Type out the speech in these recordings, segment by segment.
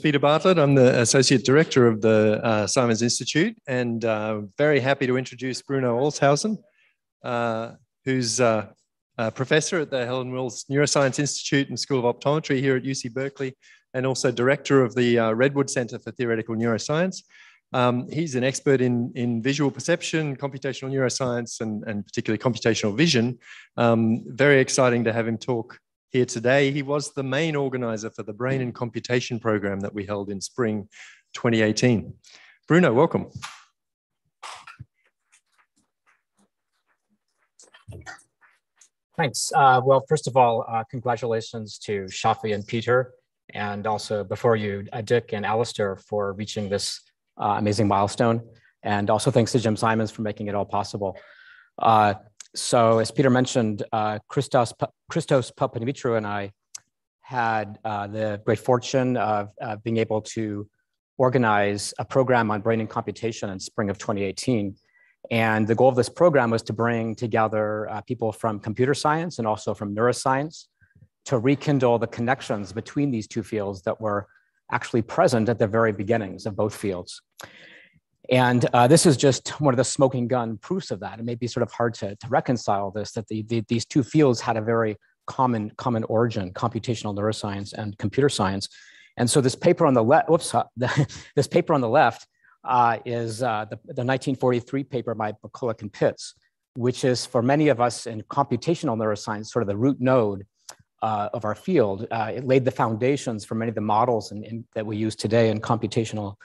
Peter Bartlett. I'm the Associate Director of the uh, Simons Institute and uh, very happy to introduce Bruno Olshausen, uh, who's uh, a professor at the Helen Wills Neuroscience Institute and School of Optometry here at UC Berkeley, and also Director of the uh, Redwood Center for Theoretical Neuroscience. Um, he's an expert in, in visual perception, computational neuroscience, and, and particularly computational vision. Um, very exciting to have him talk here today. He was the main organizer for the Brain and Computation program that we held in spring 2018. Bruno, welcome. Thanks. Uh, well, first of all, uh, congratulations to Shafi and Peter, and also before you, uh, Dick and Alistair for reaching this uh, amazing milestone. And also thanks to Jim Simons for making it all possible. So as Peter mentioned, uh, Christos, Christos and I had uh, the great fortune of uh, being able to organize a program on brain and computation in spring of 2018. And the goal of this program was to bring together uh, people from computer science and also from neuroscience to rekindle the connections between these two fields that were actually present at the very beginnings of both fields. And uh, this is just one of the smoking gun proofs of that. It may be sort of hard to, to reconcile this, that the, the, these two fields had a very common, common origin, computational neuroscience and computer science. And so this paper on the left, whoops, uh, this paper on the left uh, is uh, the, the 1943 paper by McCulloch and Pitts, which is for many of us in computational neuroscience, sort of the root node uh, of our field. Uh, it laid the foundations for many of the models in, in, that we use today in computational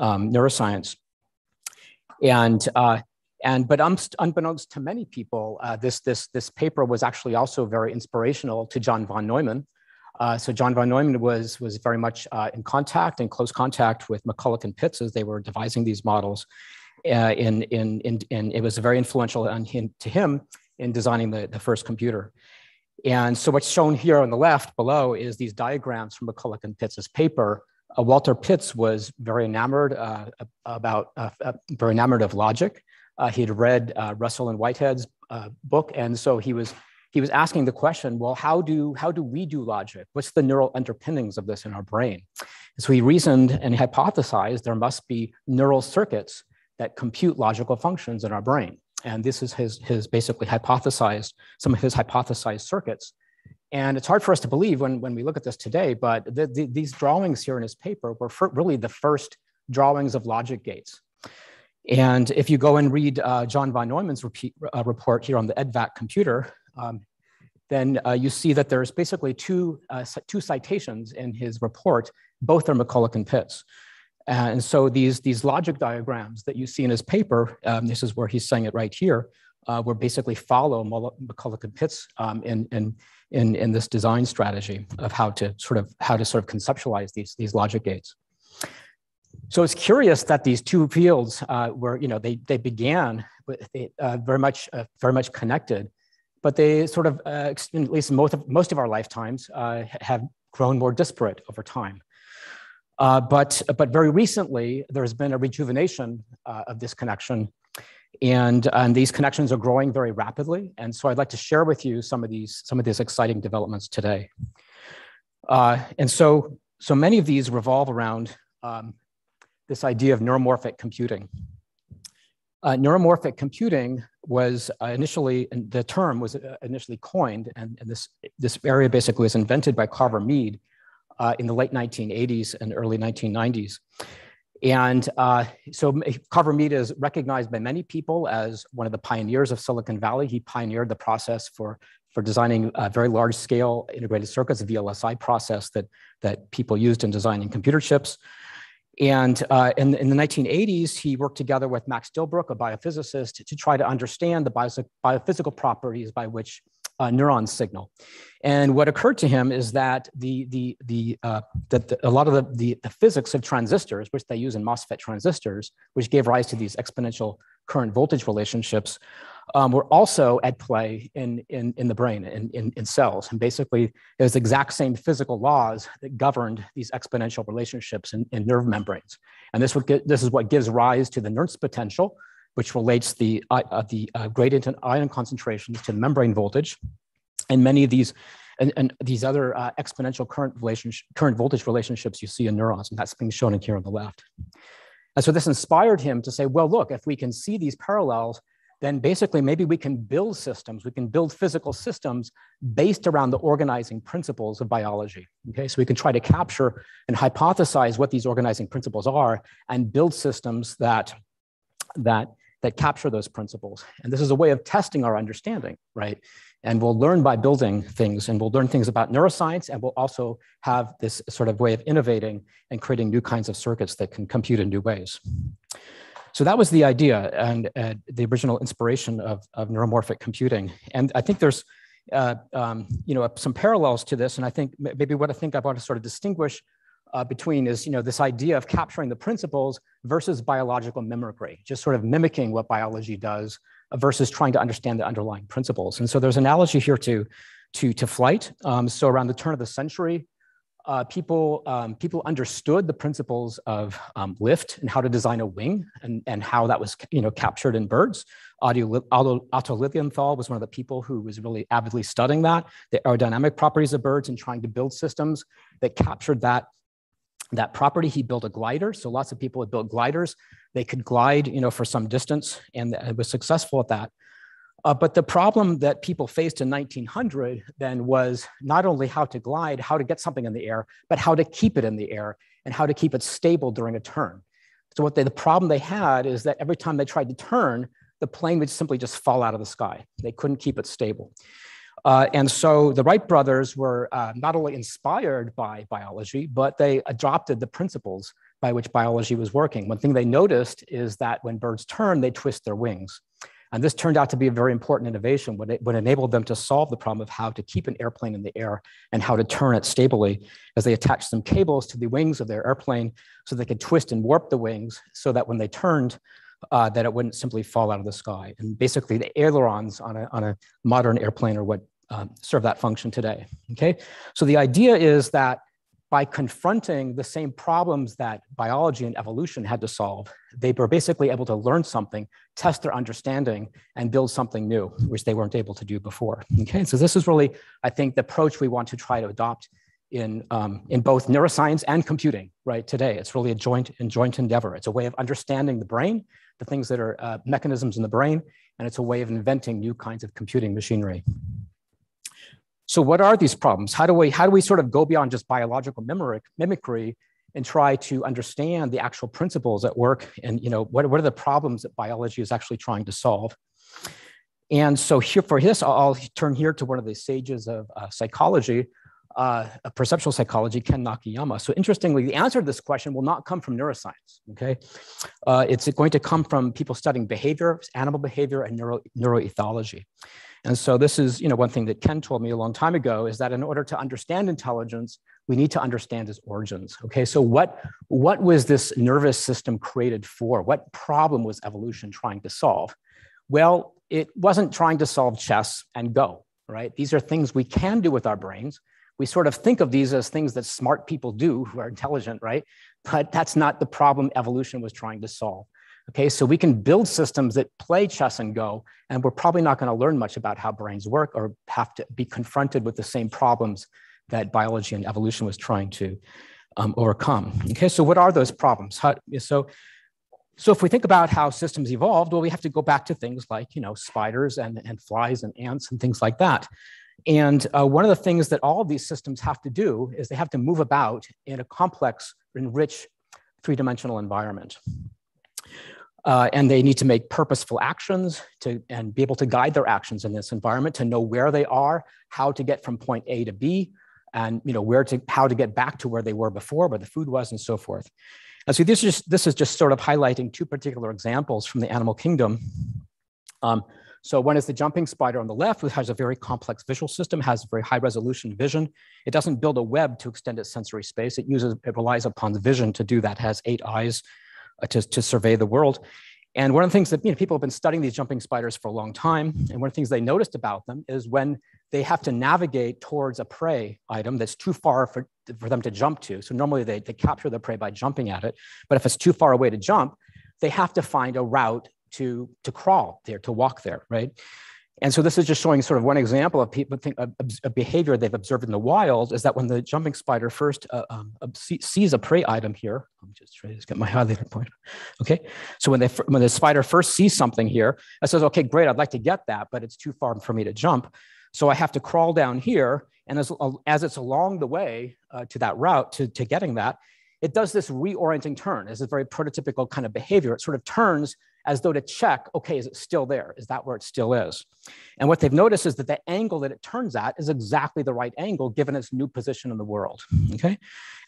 um, neuroscience. And uh, and but unbeknownst to many people, uh, this this this paper was actually also very inspirational to John von Neumann. Uh, so John von Neumann was was very much uh, in contact, in close contact with McCulloch and Pitts as they were devising these models. Uh, in, in, in, in, it was very influential on him, to him in designing the, the first computer. And so what's shown here on the left below is these diagrams from McCulloch and Pitts's paper uh, Walter Pitts was very enamored uh, about, uh, uh, very enamored of logic. Uh, he had read Russell and Whitehead's book, and so he was he was asking the question, well, how do how do we do logic? What's the neural underpinnings of this in our brain? And so he reasoned and hypothesized there must be neural circuits that compute logical functions in our brain. And this is his, his basically hypothesized, some of his hypothesized circuits and it's hard for us to believe when, when we look at this today, but the, the, these drawings here in his paper were really the first drawings of logic gates. And if you go and read uh, John von Neumann's repeat, uh, report here on the EDVAC computer, um, then uh, you see that there's basically two, uh, two citations in his report, both are McCulloch and Pitts. And so these, these logic diagrams that you see in his paper, um, this is where he's saying it right here, uh, were basically follow McCulloch and Pitts um, in, in, in, in this design strategy of how to sort of how to sort of conceptualize these, these logic gates. So it's curious that these two fields uh, were, you know, they, they began with, uh, very much uh, very much connected, but they sort of, uh, at least most of most of our lifetimes, uh, have grown more disparate over time. Uh, but but very recently, there's been a rejuvenation of this connection and, and these connections are growing very rapidly. And so I'd like to share with you some of these, some of these exciting developments today. Uh, and so, so many of these revolve around um, this idea of neuromorphic computing. Uh, neuromorphic computing was uh, initially, the term was uh, initially coined, and, and, this, this area basically was invented by Carver Mead uh, in the late 1980s and early 1990s. And uh, so Mead is recognized by many people as one of the pioneers of Silicon Valley. He pioneered the process for, for designing uh, very large scale integrated circuits, the VLSI process that, that people used in designing computer chips. And uh, in, in, the 1980s, he worked together with Max Delbruck, a biophysicist, to try to understand the biophysical properties by which uh, neurons signal. And what occurred to him is that the, the, the, uh, that the, a lot of the, the, the, physics of transistors, which they use in MOSFET transistors, which gave rise to these exponential current voltage relationships, um, were also at play in, in, in the brain, in, in, in cells. And basically, there's the exact same physical laws that governed these exponential relationships in, in nerve membranes. And this, would get, this is what gives rise to the Nernst potential, which relates the, uh, the uh, gradient and ion concentrations to the membrane voltage. And many of these and, and these other uh, exponential current, relationship, current voltage relationships you see in neurons, and that's being shown in here on the left. And so this inspired him to say, well, look, if we can see these parallels, then basically maybe we can build systems, we can build physical systems based around the organizing principles of biology. Okay, so we can try to capture and hypothesize what these organizing principles are and build systems that, that, that capture those principles. And this is a way of testing our understanding, right? And we'll learn by building things and we'll learn things about neuroscience and we'll also have this sort of way of innovating and creating new kinds of circuits that can compute in new ways. So that was the idea and uh, the original inspiration of, of neuromorphic computing. And I think there's, uh, um, you know, some parallels to this. And I think maybe what I think I want to sort of distinguish uh, between is, you know, this idea of capturing the principles versus biological mimicry, just sort of mimicking what biology does versus trying to understand the underlying principles. And so there's an analogy here to, to, to flight. Um, so around the turn of the century, uh, people, um, people understood the principles of um, lift and how to design a wing and, and how that was you know, captured in birds. Otto Lilienthal was one of the people who was really avidly studying that, the aerodynamic properties of birds and trying to build systems that captured that, that property. He built a glider. So lots of people had built gliders. They could glide you know, for some distance and was successful at that. Uh, but the problem that people faced in 1900 then was not only how to glide, how to get something in the air, but how to keep it in the air and how to keep it stable during a turn. So what they, the problem they had is that every time they tried to turn, the plane would simply just fall out of the sky. They couldn't keep it stable. Uh, and so the Wright brothers were uh, not only inspired by biology, but they adopted the principles by which biology was working. One thing they noticed is that when birds turn, they twist their wings. And this turned out to be a very important innovation when it, when enabled them to solve the problem of how to keep an airplane in the air and how to turn it stably as they attached some cables to the wings of their airplane so they could twist and warp the wings so that when they turned, uh, that it wouldn't simply fall out of the sky. And basically the ailerons on a, on a modern airplane are what um, serve that function today, okay? So the idea is that by confronting the same problems that biology and evolution had to solve, they were basically able to learn something, test their understanding, and build something new, which they weren't able to do before. Okay, so this is really, I think, the approach we want to try to adopt in, um, in both neuroscience and computing, right, today. It's really a joint and joint endeavor. It's a way of understanding the brain, the things that are uh, mechanisms in the brain, and it's a way of inventing new kinds of computing machinery. So what are these problems? How do we, how do we sort of go beyond just biological mimic, mimicry and try to understand the actual principles at work and you know what, what are the problems that biology is actually trying to solve? And so here for this, I'll, turn here to one of the sages of uh, psychology, uh, perceptual psychology, Ken Nakayama. So interestingly, the answer to this question will not come from neuroscience, okay? Uh, it's going to come from people studying behavior, animal behavior, and neuro, neuroethology. And so this is, you know, one thing that Ken told me a long time ago is that in order to understand intelligence, we need to understand its origins. Okay, so what, what was this nervous system created for? What problem was evolution trying to solve? Well, it wasn't trying to solve chess and go, right? These are things we can do with our brains. We sort of think of these as things that smart people do who are intelligent, right? But that's not the problem evolution was trying to solve. Okay, so we can build systems that play chess and go, and we're probably not going to learn much about how brains work or have to be confronted with the same problems that biology and evolution was trying to um, overcome. Okay, so what are those problems? How, so, so if we think about how systems evolved, well, we have to go back to things like you know spiders and, and flies and ants and things like that. And uh, one of the things that all of these systems have to do is they have to move about in a complex, rich, three-dimensional environment. Uh, and they need to make purposeful actions to, and be able to guide their actions in this environment to know where they are, how to get from point A to B, and you know where to how to get back to where they were before, where the food was, and so forth. And so this is just, this is just sort of highlighting two particular examples from the animal kingdom. Um, so one is the jumping spider on the left, which has a very complex visual system, has very high resolution vision. It doesn't build a web to extend its sensory space. It uses, it relies upon the vision to do that, it has eight eyes uh, to, to survey the world. And one of the things that you know, people have been studying these jumping spiders for a long time, and one of the things they noticed about them is when they have to navigate towards a prey item that's too far for, for them to jump to. So normally they, they capture the prey by jumping at it, but if it's too far away to jump, they have to find a route to, to crawl there, to walk there, right? And so this is just showing sort of one example of people think a, behavior they've observed in the wild is that when the jumping spider first uh, um, sees a prey item here, I'm just trying to get my highlighter point. Okay, so when they when the spider first sees something here, it says, okay, great, I'd like to get that, but it's too far for me to jump, so I have to crawl down here, and as as it's along the way uh, to that route to to getting that, it does this reorienting turn. It's a very prototypical kind of behavior. It sort of turns as though to check, okay, is it still there? Is that where it still is? And what they've noticed is that the angle that it turns at is exactly the right angle given its new position in the world, okay?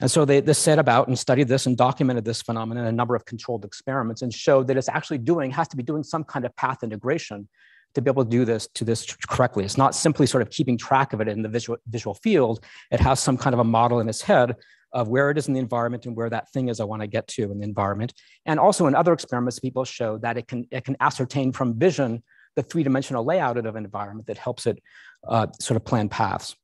And so they, they set about and studied this and documented this phenomenon in a number of controlled experiments and showed that it's actually doing, has to be doing some kind of path integration to be able to do this to this correctly. It's not simply sort of keeping track of it in the visual, visual field. It has some kind of a model in its head of where it is in the environment and where that thing is I want to get to in the environment. And also in other experiments, people show that it can, it can ascertain from vision the three-dimensional layout of an environment that helps it uh, sort of plan paths.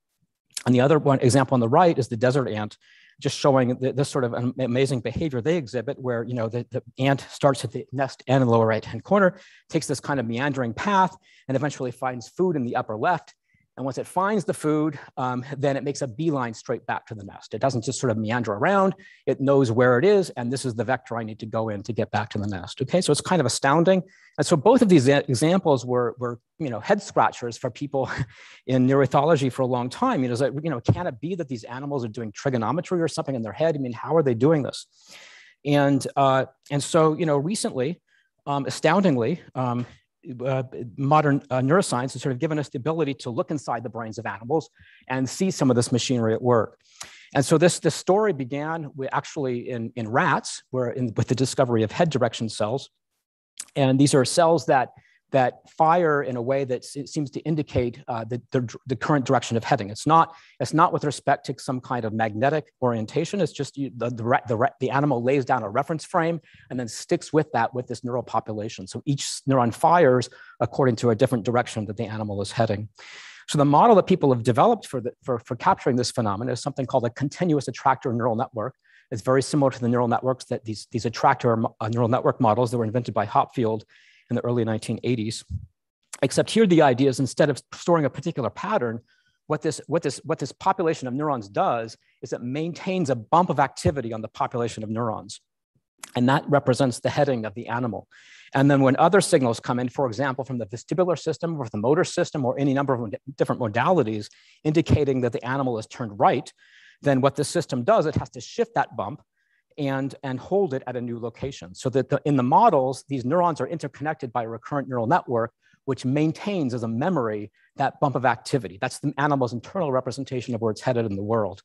And the other one example on the right is the desert ant, just showing this sort of amazing behavior they exhibit where, you know, the, the ant starts at the nest end in the lower right-hand corner, takes this kind of meandering path and eventually finds food in the upper left and once it finds the food, um, then it makes a beeline straight back to the nest. It doesn't just sort of meander around. It knows where it is, and this is the vector I need to go in to get back to the nest. Okay, so it's kind of astounding. And so both of these examples were, were you know, head scratchers for people in neuroethology for a long time. You know, you know, can it be that these animals are doing trigonometry or something in their head? I mean, how are they doing this? And, uh, and so, you know, recently, um, astoundingly, um, uh, modern uh, neuroscience has sort of given us the ability to look inside the brains of animals and see some of this machinery at work. And so this, this story began actually in, in rats, where in, with the discovery of head direction cells. And these are cells that that fire in a way that seems to indicate uh, the, the, the, current direction of heading. It's not, it's not with respect to some kind of magnetic orientation. It's just you, the, the, the, the animal lays down a reference frame and then sticks with that with this neural population. So each neuron fires according to a different direction that the animal is heading. So the model that people have developed for, the, for, for capturing this phenomenon is something called a continuous attractor neural network. It's very similar to the neural networks that these, these attractor uh, neural network models that were invented by Hopfield in the early 1980s. Except here, the idea is instead of storing a particular pattern, what this, what, this, what this population of neurons does is it maintains a bump of activity on the population of neurons. And that represents the heading of the animal. And then when other signals come in, for example, from the vestibular system or the motor system or any number of different modalities indicating that the animal is turned right, then what the system does, it has to shift that bump and, and hold it at a new location. So that the, in the models, these neurons are interconnected by a recurrent neural network, which maintains as a memory that bump of activity. That's the animal's internal representation of where it's headed in the world.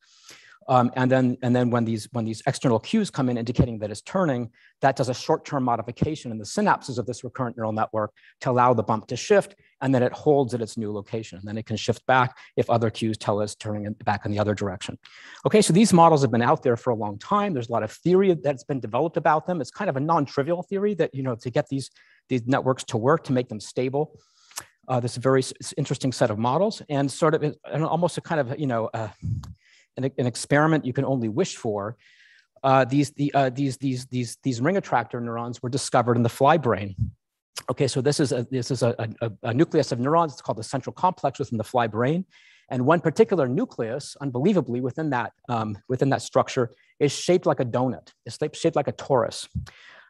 Um, and then, and then when, these, when these external cues come in indicating that it's turning, that does a short-term modification in the synapses of this recurrent neural network to allow the bump to shift, and then it holds at its new location. And then it can shift back if other cues tell us turning back in the other direction. Okay, so these models have been out there for a long time. There's a lot of theory that's been developed about them. It's kind of a non-trivial theory that, you know, to get these, these networks to work, to make them stable. Uh, this very interesting set of models and sort of and almost a kind of, you know, uh, an, an experiment you can only wish for, uh, these, the, uh, these, these, these, these ring attractor neurons were discovered in the fly brain. Okay, so this is, a, this is a, a, a nucleus of neurons. It's called the central complex within the fly brain. And one particular nucleus, unbelievably, within that, um, within that structure is shaped like a donut. It's shaped like a torus.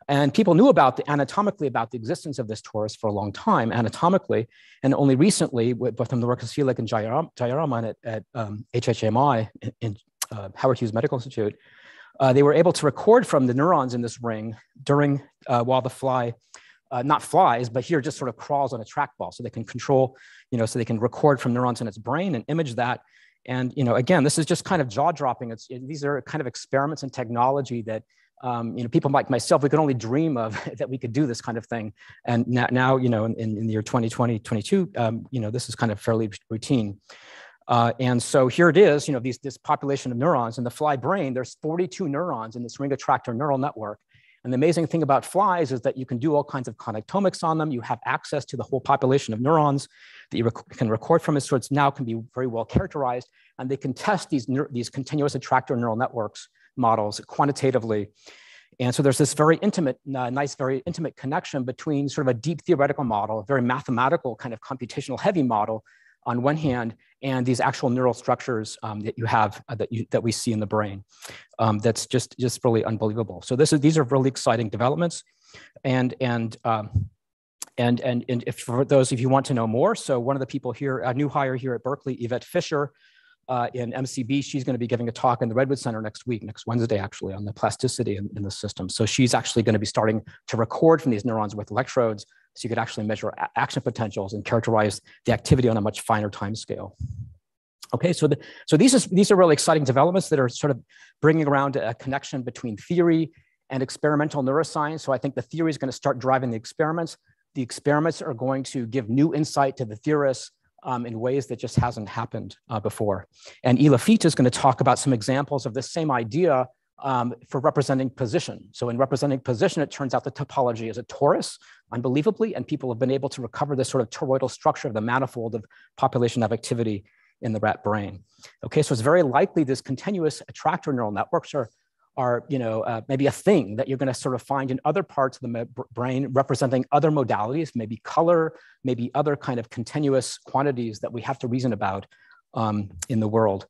And people knew about the anatomically about the existence of this torus for a long time, anatomically, and only recently, with, from the work of Seelig and Jayaraman at, at um, HHMI in uh, Howard Hughes Medical Institute, uh, they were able to record from the neurons in this ring during uh, while the fly, uh, not flies, but here just sort of crawls on a trackball, so they can control, you know, so they can record from neurons in its brain and image that. And you know, again, this is just kind of jaw dropping. It's these are kind of experiments in technology that um, you know, people like myself, we could only dream of that we could do this kind of thing. And now, now you know, in, in the year 2020, 22, um, you know, this is kind of fairly routine. Uh, and so here it is, you know, these, this population of neurons in the fly brain, there's 42 neurons in this ring attractor neural network. And the amazing thing about flies is that you can do all kinds of connectomics on them. You have access to the whole population of neurons that you rec can record from it. So it's now can be very well characterized. And they can test these, these continuous attractor neural networks models quantitatively. And so there's this very intimate, uh, nice, very intimate connection between sort of a deep theoretical model, a very mathematical kind of computational heavy model on one hand, and these actual neural structures um, that you have uh, that you that we see in the brain. Um, that's just just really unbelievable. So this is these are really exciting developments, and and um, and and and if for those if you want to know more, so one of the people here, a new hire here at Berkeley, Yvette Fischer, uh, in MCB. She's going to be giving a talk in the Redwood Center next week, next Wednesday, actually, on the plasticity in, in the system. So she's actually going to be starting to record from these neurons with electrodes so you could actually measure action potentials and characterize the activity on a much finer time scale. Okay, so, the, so these, is, these are really exciting developments that are sort of bringing around a connection between theory and experimental neuroscience. So I think the theory is going to start driving the experiments. The experiments are going to give new insight to the theorists um, in ways that just hasn't happened uh, before. And Ila Fiete is going to talk about some examples of this same idea um, for representing position. So in representing position, it turns out the topology is a torus, unbelievably, and people have been able to recover this sort of toroidal structure of the manifold of population of activity in the rat brain. Okay, so it's very likely this continuous attractor neural networks are are you know uh, maybe a thing that you're going to sort of find in other parts of the brain representing other modalities maybe color maybe other kind of continuous quantities that we have to reason about um, in the world.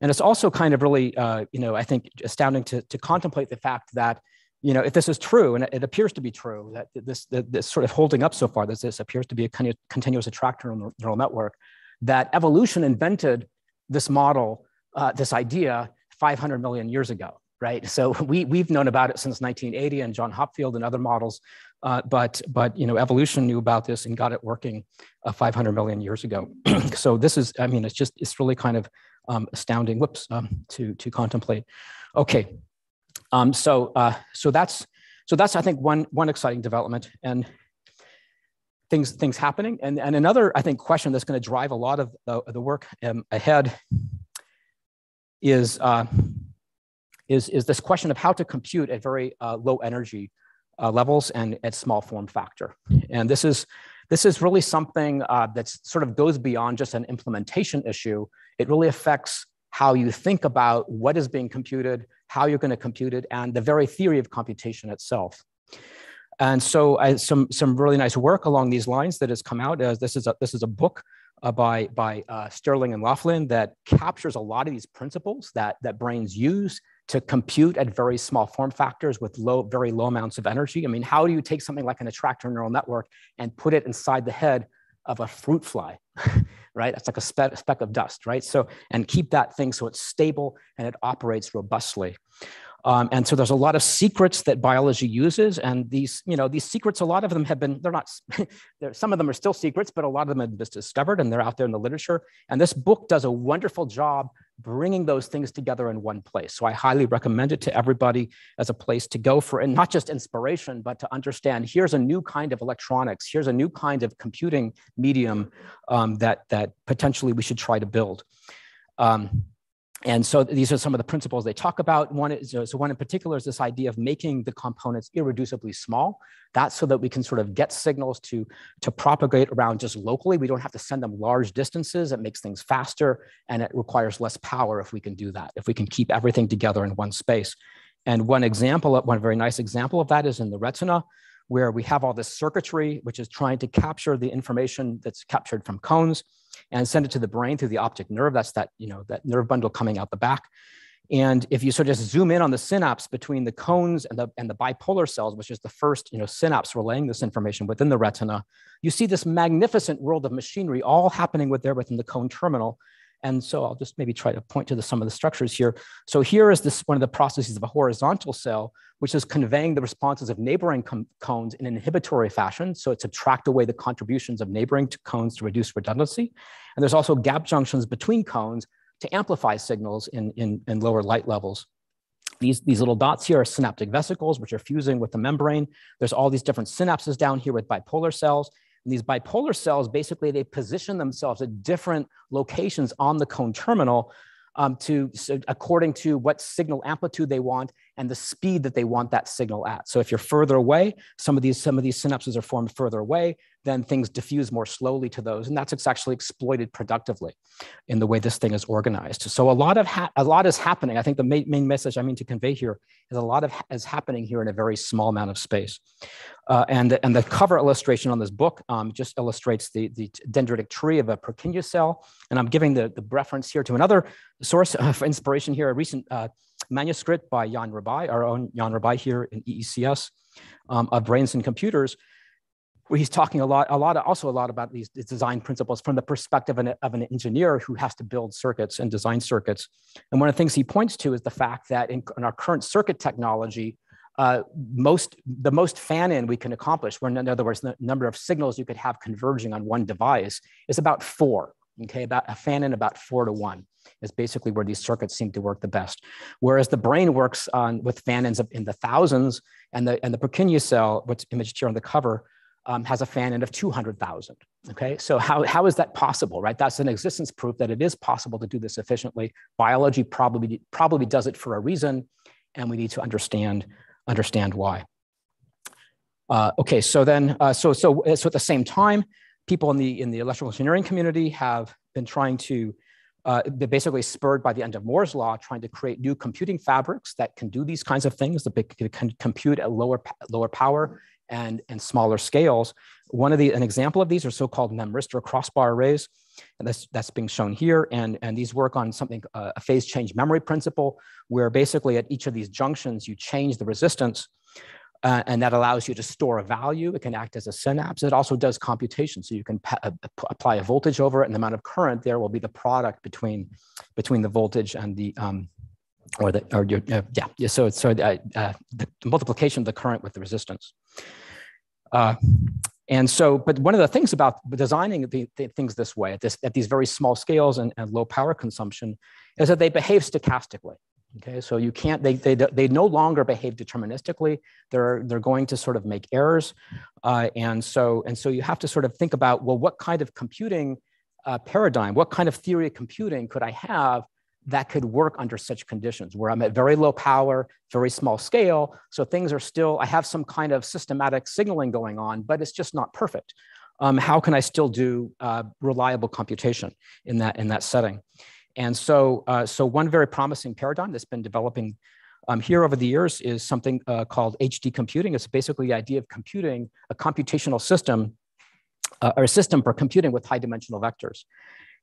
And it's also kind of really uh, you know i think astounding to, to contemplate the fact that you know if this is true and it appears to be true that this, that this sort of holding up so far that this appears to be a kind of continuous attractor neural network that evolution invented this model uh, this idea 500 million years ago right? So we, we've known about it since 1980 and John Hopfield and other models, uh, but, but you know, evolution knew about this and got it working uh, 500 million years ago. so this is, I mean, it's just, it's really kind of um, astounding, whoops, um, to, to contemplate. Okay, um, so, uh, so that's, so that's, I think, one, one exciting development and things, things happening. And, and another, I think, question that's going to drive a lot of the, the work um, ahead is, uh, is, is this question of how to compute at very uh, low energy uh, levels and at small form factor. And this is, this is really something uh, that sort of goes beyond just an implementation issue. It really affects how you think about what is being computed, how you're going to compute it, and the very theory of computation itself. And so, uh, some some really nice work along these lines that has come out. Uh, this is a this is a book uh, by by uh, Sterling and Laughlin that captures a lot of these principles that that brains use to compute at very small form factors with low, very low amounts of energy. I mean, how do you take something like an attractor neural network and put it inside the head of a fruit fly, right? That's like a speck, speck of dust, right? So, and keep that thing so it's stable and it operates robustly. Um, and so there's a lot of secrets that biology uses, and these, you know, these secrets, a lot of them have been, they're not, they're, some of them are still secrets, but a lot of them have been discovered and they're out there in the literature. And this book does a wonderful job bringing those things together in one place. So I highly recommend it to everybody as a place to go for, and not just inspiration, but to understand here's a new kind of electronics, here's a new kind of computing medium um, that, that potentially we should try to build. Um, and so these are some of the principles they talk about. One is, so one in particular is this idea of making the components irreducibly small. That's so that we can sort of get signals to, to propagate around just locally. We don't have to send them large distances. It makes things faster and it requires less power if we can do that, if we can keep everything together in one space. And one example, one very nice example of that is in the retina, where we have all this circuitry, which is trying to capture the information that's captured from cones and send it to the brain through the optic nerve. That's that, you know, that nerve bundle coming out the back. And if you sort of just zoom in on the synapse between the cones and the, and the bipolar cells, which is the first you know, synapse relaying this information within the retina, you see this magnificent world of machinery all happening with there within the cone terminal. And so I'll just maybe try to point to the, some of the structures here. So here is this one of the processes of a horizontal cell, which is conveying the responses of neighboring cones in an inhibitory fashion. So it's subtract away the contributions of neighboring cones to reduce redundancy. And there's also gap junctions between cones to amplify signals in, in, in lower light levels. These, these little dots here are synaptic vesicles, which are fusing with the membrane. There's all these different synapses down here with bipolar cells. And these bipolar cells, basically, they position themselves at different locations on the cone terminal um, to so according to what signal amplitude they want and the speed that they want that signal at. So if you're further away, some of these some of these synapses are formed further away, then things diffuse more slowly to those, and that's actually exploited productively in the way this thing is organized. So a lot of a lot is happening. I think the main, main message I mean to convey here is a lot of ha is happening here in a very small amount of space. Uh, and, and the cover illustration on this book um, just illustrates the, the dendritic tree of a Purkinje cell. And I'm giving the, the reference here to another source of inspiration here, a recent uh, manuscript by Jan Rabaey, our own Jan Rabaey here in EECS, um, of brains and computers, where he's talking a lot, a lot, also a lot about these design principles from the perspective of an, of an, engineer who has to build circuits and design circuits. And one of the things he points to is the fact that in, in our current circuit technology, uh, most the most fan-in we can accomplish, where in other words, the number of signals you could have converging on one device is about four. Okay, about a fan-in about four to one is basically where these circuits seem to work the best. Whereas the brain works on with fan-ins of in the thousands, and the and the Purkinje cell, what's imaged here on the cover, um, has a fan-in of 200,000. Okay, so how, how is that possible, right? That's an existence proof that it is possible to do this efficiently. Biology probably probably does it for a reason, and we need to understand understand why. Uh, okay, so then, uh, so, so, so at the same time, people in the, in the electrical engineering community have been trying to, uh, basically spurred by the end of Moore's law, trying to create new computing fabrics that can do these kinds of things, that can compute at lower, lower power and, and smaller scales. One of the, an example of these are so-called memristor crossbar arrays, and that's, that's being shown here. And, and these work on something, uh, a phase change memory principle, where basically at each of these junctions, you change the resistance uh, and that allows you to store a value. It can act as a synapse. It also does computation. So you can uh, apply a voltage over it and the amount of current there will be the product between, between the voltage and the, um, or the, or your, uh, yeah, yeah, so, so uh, uh, the multiplication of the current with the resistance. Uh, and so, but one of the things about designing the, the things this way at, this, at these very small scales and, and low power consumption is that they behave stochastically. Okay, so you can't, they, they, they no longer behave deterministically. They're, they're going to sort of make errors. Uh, and, so, and so you have to sort of think about, well, what kind of computing uh, paradigm, what kind of theory of computing could I have that could work under such conditions where I'm at very low power, very small scale. So things are still, I have some kind of systematic signaling going on, but it's just not perfect. Um, how can I still do uh, reliable computation in that, in that setting? And so, uh, so one very promising paradigm that's been developing um, here over the years is something uh, called HD computing. It's basically the idea of computing a computational system uh, or a system for computing with high dimensional vectors.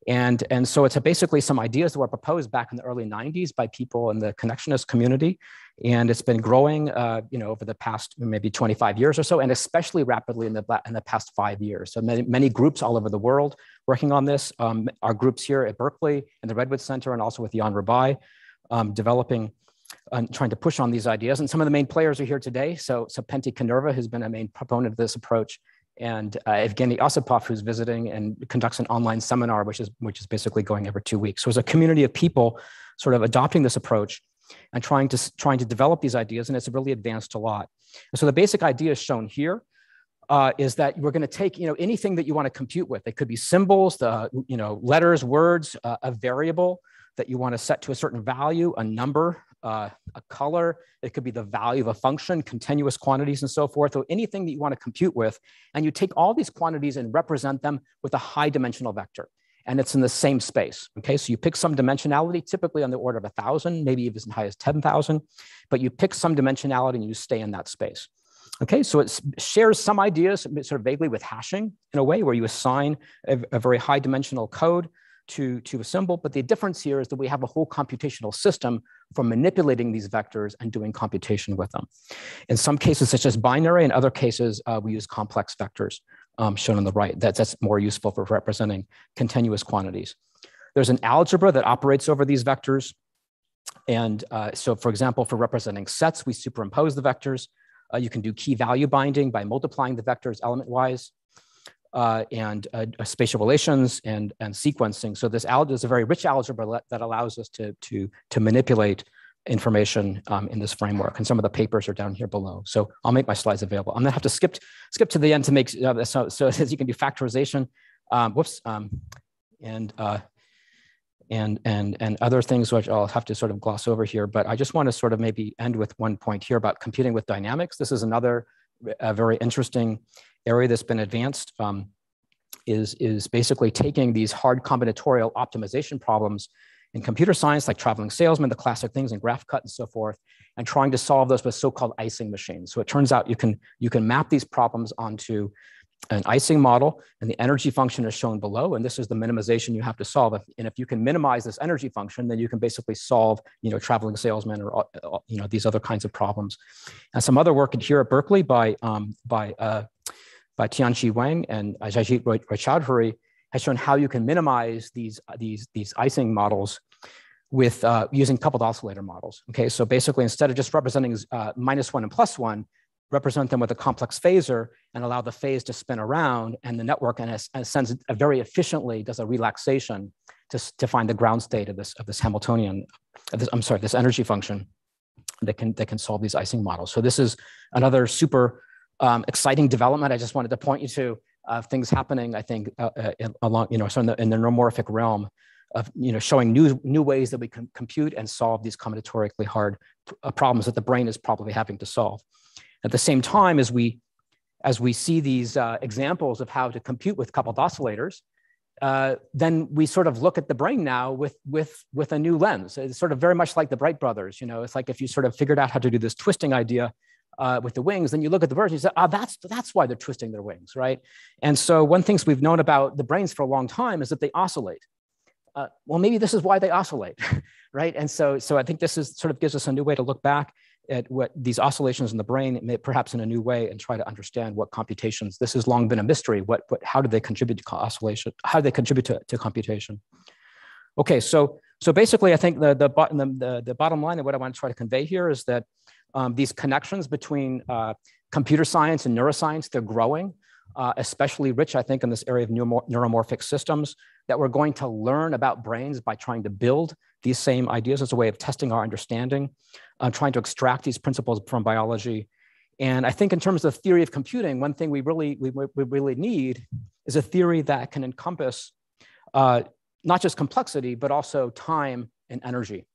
And, and so it's basically some ideas that were proposed back in the early 90s by people in the connectionist community. And it's been growing uh, you know, over the past maybe 25 years or so, and especially rapidly in the, in the past five years. So many, many groups all over the world working on this. Um, our groups here at Berkeley and the Redwood Center and also with Jan Rabaey, um, developing and trying to push on these ideas. And some of the main players are here today. So, so Pentti Kanerva has been a main proponent of this approach and uh, Evgeny Osipov, who's visiting and conducts an online seminar, which is which is basically going every two weeks. So it's a community of people sort of adopting this approach and trying to trying to develop these ideas, and it's really advanced a lot. And so the basic idea is shown here. Uh, is that we're going to take you know anything that you want to compute with. It could be symbols, the you know letters, words, uh, a variable that you want to set to a certain value, a number, uh, a color, it could be the value of a function, continuous quantities and so forth, or anything that you want to compute with. And you take all these quantities and represent them with a high dimensional vector. And it's in the same space. Okay, so you pick some dimensionality, typically on the order of a thousand, maybe even as high as 10,000, but you pick some dimensionality and you stay in that space. Okay, so it shares some ideas sort of vaguely with hashing in a way where you assign a, a very high dimensional code to, to a symbol, but the difference here is that we have a whole computational system for manipulating these vectors and doing computation with them. In some cases, such as binary, in other cases, uh, we use complex vectors um, shown on the right. That, that's more useful for representing continuous quantities. There's an algebra that operates over these vectors. And uh, so, for example, for representing sets, we superimpose the vectors. Uh, you can do key value binding by multiplying the vectors element-wise uh, and uh, uh, spatial relations and, and sequencing. So this algebra is a very rich algebra that allows us to, to, to manipulate information um, in this framework. And some of the papers are down here below. So I'll make my slides available. I'm gonna have to skip, skip to the end to make, uh, so, so as you can do factorization. Um, whoops, um, and uh, and and and other things which I'll have to sort of gloss over here. But I just want to sort of maybe end with one point here about computing with dynamics. This is another very interesting area that's been advanced. Um, is is basically taking these hard combinatorial optimization problems in computer science, like traveling salesman, the classic things and graph cut and so forth, and trying to solve those with so-called Ising machines. So it turns out you can you can map these problems onto an Ising model and the energy function is shown below. And this is the minimization you have to solve. And if you can minimize this energy function, then you can basically solve, you know, traveling salesman or, uh, you know, these other kinds of problems. And some other work here at Berkeley by, um, by, uh, by Tianshi Wang and Jaijeet Roychowdhury has shown how you can minimize these, these, these Ising models with uh, using coupled oscillator models. Okay, so basically instead of just representing uh, minus one and plus one, represent them with a complex phasor and allow the phase to spin around and the network in a, a sense very efficiently does a relaxation to, to find the ground state of this of this Hamiltonian, of this, I'm sorry, this energy function that can that can solve these Ising models. So this is another super um, exciting development. I just wanted to point you to uh, things happening. I think uh, uh, along you know so in the, in the neuromorphic realm of you know showing new new ways that we can compute and solve these combinatorically hard uh, problems that the brain is probably having to solve. At the same time, as we, as we see these uh, examples of how to compute with coupled oscillators, uh, then we sort of look at the brain now with, with, with a new lens. It's sort of very much like the Wright brothers. You know, it's like if you sort of figured out how to do this twisting idea uh, with the wings, then you look at the birds and you say, oh, that's, that's why they're twisting their wings, right? And so one things we've known about the brains for a long time is that they oscillate. Uh, well, maybe this is why they oscillate, right? And so, so I think this is sort of gives us a new way to look back at what these oscillations in the brain, may, perhaps in a new way, and try to understand what computations. This has long been a mystery. What, what how do they contribute to oscillation? How do they contribute to, to computation? Okay, so so basically, I think the the, the the the bottom line of what I want to try to convey here is that um, these connections between uh, computer science and neuroscience they're growing, uh, especially rich, I think, in this area of neuromorphic systems. That we're going to learn about brains by trying to build these same ideas as a way of testing our understanding, uh, trying to extract these principles from biology. And I think in terms of theory of computing, one thing we really, we, we really need is a theory that can encompass uh, not just complexity, but also time and energy.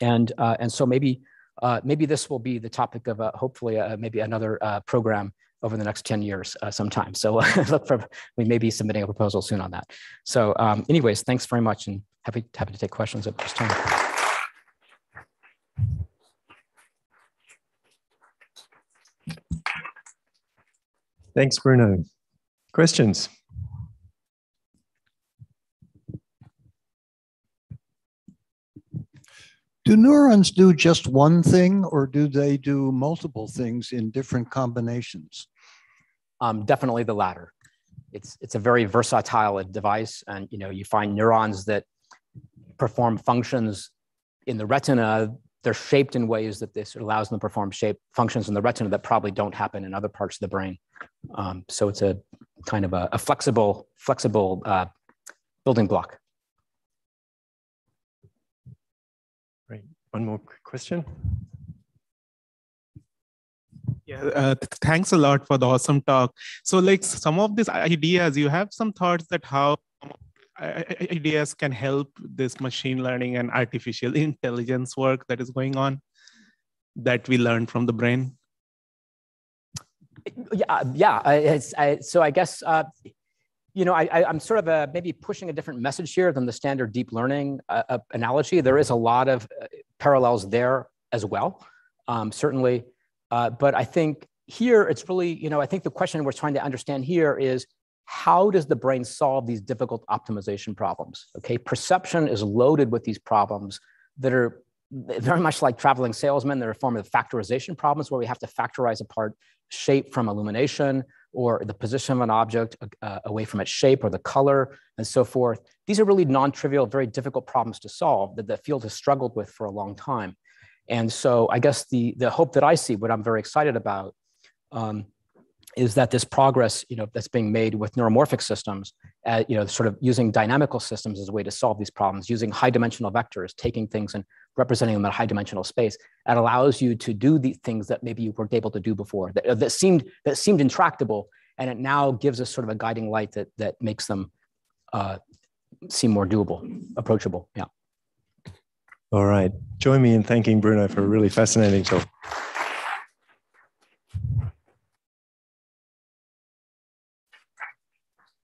And, uh, and so maybe, uh, maybe this will be the topic of hopefully uh, maybe another uh, program over the next 10 years uh, sometime. So look for, we may be submitting a proposal soon on that. So um, anyways, thanks very much and happy, happy to take questions at this time. Thanks, Bruno. Questions? Do neurons do just one thing or do they do multiple things in different combinations? Um, definitely the latter. It's, it's a very versatile device and you know you find neurons that perform functions in the retina they're shaped in ways that this allows them to perform shape functions in the retina that probably don't happen in other parts of the brain. Um, so it's a kind of a, a flexible, flexible uh, building block. Great. One more question. Yeah, uh, thanks a lot for the awesome talk. So, like some of these ideas, you have some thoughts that how ideas can help this machine learning and artificial intelligence work that is going on that we learn from the brain? Yeah, yeah. It's, I, so I guess uh, you know I, am sort of a, maybe pushing a different message here than the standard deep learning uh, uh, analogy. There is a lot of uh, parallels there as well, um, certainly. Uh, but I think here it's really you know I think the question we're trying to understand here is how does the brain solve these difficult optimization problems? Okay, perception is loaded with these problems that are very much like traveling salesmen. They're a form of factorization problems where we have to factorize apart shape from illumination or the position of an object uh, away from its shape or the color and so forth. These are really non-trivial, very difficult problems to solve that the field has struggled with for a long time. And so I guess the, the hope that I see, what I'm very excited about, um, is that this progress, you know, that's being made with neuromorphic systems, uh, you know, sort of using dynamical systems as a way to solve these problems, using high dimensional vectors, taking things and representing them in a high dimensional space, that allows you to do the things that maybe you weren't able to do before, that, that seemed that seemed intractable, and it now gives us sort of a guiding light that that makes them uh, seem more doable, approachable. Yeah. All right. Join me in thanking Bruno for a really fascinating talk.